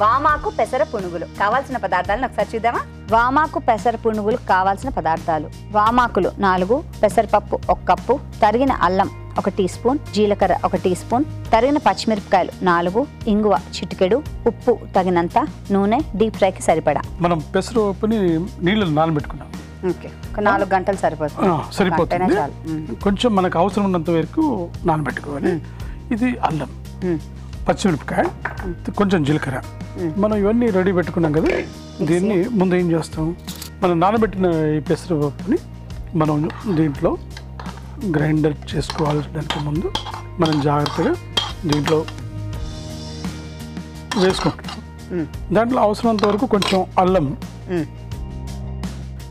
వామాకు పెసర పునుగులు. కావాల్సిన పదార్థాలను ఒకసారి చూద్దామా? వామాకు పెసర పునుగులు కావాల్సిన పదార్థాలు. వామాకులు నాలుగు పెసరపప్పు ఒక కప్పు తరిగిన అల్లం ఒక టీ స్పూన్ జీలకర్ర ఒక టీ స్పూన్ తరిగిన పచ్చిమిరపకాయలు నాలుగు ఇంగువ చిటికెడు ఉప్పు తగినంత నూనె డీప్ ఫ్రైకి సరిపడా. మనం పెసరపప్పుని నీళ్ళు నానబెట్టుకున్నాం ఓకే ఒక నాలుగు గంటలు సరిపోతుంది. సరిపోతుంది. కొంచెం మనకు అవసరం ఉన్నంత వరకు నానబెట్టుకోవాలి. ఇది అల్లం. పచ్చిమిరపకాయ కొంచెం జీలకర్ర. మనం ఇవన్నీ రెడీ పెట్టుకున్నాం కదా దీన్ని ముందు ఏం చేస్తాం మనం నానబెట్టిన ఈ పెసరపప్పుని మనం దీంట్లో గ్రైండర్ చేసుకోవాల్సిన ముందు మనం జాగ్రత్తగా దీంట్లో వేసుకుంటాం. దాంట్లో అవసరమంత వరకు కొంచెం అల్లం.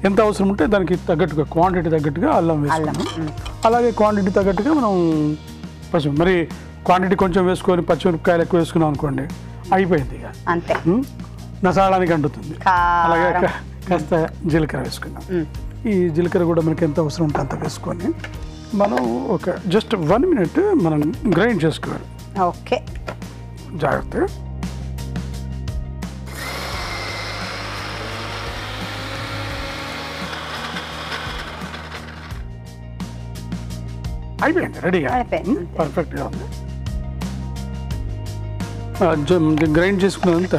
ఎంత అవసరం ఉంటే దానికి తగ్గట్టుగా క్వాంటిటీ తగ్గట్టుగా అల్లం వేసుకున్నాం. అలాగే క్వాంటిటీ తగ్గట్టుగా మనం పచ్చి మరి క్వాంటిటీ కొంచెం వేసుకొని పచ్చిమిరపకాయలు ఎక్కువ వేసుకున్నాం అనుకోండి అయిపోయింది ఇక. అంతే. ఉం? నసాడానికి అంటుతుంది. అలాగే కాస్త జీలకర్ర వేసుకున్నాం మ్మ్. ఈ జీలకర్ర కూడా మనకి ఎంత అవసరం ఉంటే అంత వేసుకొని మనం ఒక జస్ట్ వన్ మినిట్ మనం గ్రైండ్ చేసుకోవాలి. ఓకే. జాగ్రత్తగా అయిపోయింది. రెడీగా. పర్ఫెక్ట్గా ఉంది. గ్రైండ్ చేసుకున్నంత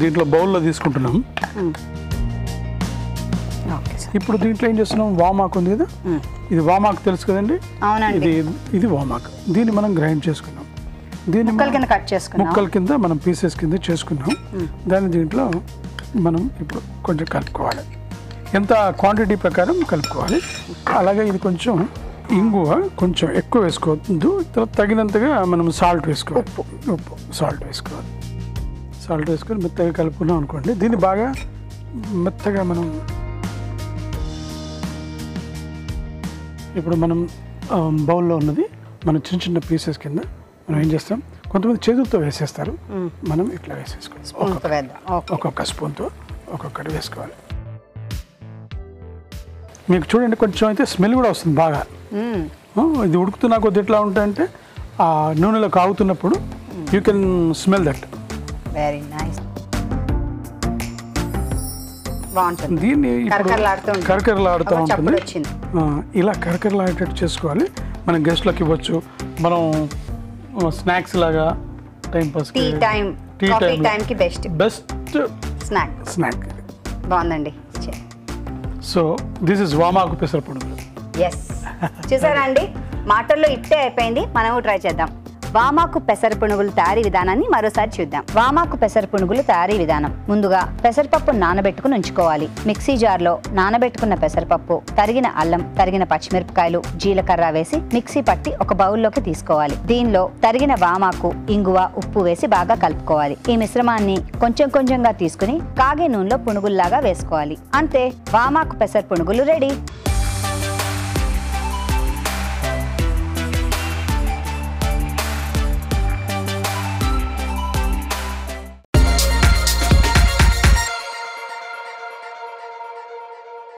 దీంట్లో బౌల్లో తీసుకుంటున్నాం. ఇప్పుడు దీంట్లో ఏం చేస్తున్నాం? వామాకు ఉంది కదా. ఇది వామాకు తెలుసు కదండి? ఇది ఇది వామాకు. దీన్ని మనం గ్రైండ్ చేసుకున్నాం. దీన్ని ముక్కల కింద మనం పీసెస్ కింద చేసుకున్నాం. దాన్ని దీంట్లో మనం ఇప్పుడు కొంచెం కలుపుకోవాలి. ఎంత క్వాంటిటీ ప్రకారం కలుపుకోవాలి? అలాగే ఇది కొంచెం ఇంగువ కొంచెం ఎక్కువ వేసుకోవద్దు. తర్వాత తగినంతగా మనం సాల్ట్ వేసుకోవాలి. ఉప్పు. ఉప్పు. సాల్ట్ వేసుకోవాలి. సాల్ట్ వేసుకొని మెత్తగా కలుపుకున్నాం అనుకోండి. దీన్ని బాగా మెత్తగా మనం ఇప్పుడు మనం బౌల్లో ఉన్నది మనం చిన్న చిన్న పీసెస్ కింద మనం ఏం చేస్తాం? కొంతమంది చేతులతో వేసేస్తారు. మనం ఇట్లా వేసేసుకోవాలి. ఒక్కొక్క స్పూన్తో ఒక్కొక్కటి వేసుకోవాలి. మీకు చూడండి కొంచెం అయితే స్మెల్ కూడా వస్తుంది బాగా. ఇది ఉడుకుతున్న కొద్ది ఎట్లా ఉంటాయంటే ఆ నూనెలో కాగుతున్నప్పుడు you can smell that very nice దీన్ని కరకరలాడుతూ ఉంటుంది. ఇలా కరకరలాడేటట్టు చేసుకోవాలి. మనం గెస్ట్లకు ఇవ్వచ్చు. మనం స్నాక్స్ లాగా time pass tea time tea time best best snack snack బాగుందండి. సో దిస్ ఇస్ వామాకు పెసర ఎస్ చూసారా అండి? మాటల్లో ఇట్టే అయిపోయింది. మనము ట్రై చేద్దాం. వామాకు పెసర పునుగులు తయారీ విధానాన్ని మరోసారి చూద్దాం. వామాకు పెసర పునుగులు తయారీ విధానం. ముందుగా పెసరపప్పు నానబెట్టుకుని ఉంచుకోవాలి. మిక్సీ జార్లో నానబెట్టుకున్న పెసరపప్పు తరిగిన అల్లం తరిగిన పచ్చిమిరపకాయలు జీలకర్ర వేసి మిక్సీ పట్టి ఒక బౌల్లోకి తీసుకోవాలి. దీనిలో తరిగిన వామాకు ఇంగువ ఉప్పు వేసి బాగా కలుపుకోవాలి. ఈ మిశ్రమాన్ని కొంచెం కొంచెంగా తీసుకుని కాగే నూనెలో పునుగుల్లాగా వేసుకోవాలి. అంతే వామాకు పెసర పునుగులు రెడీ.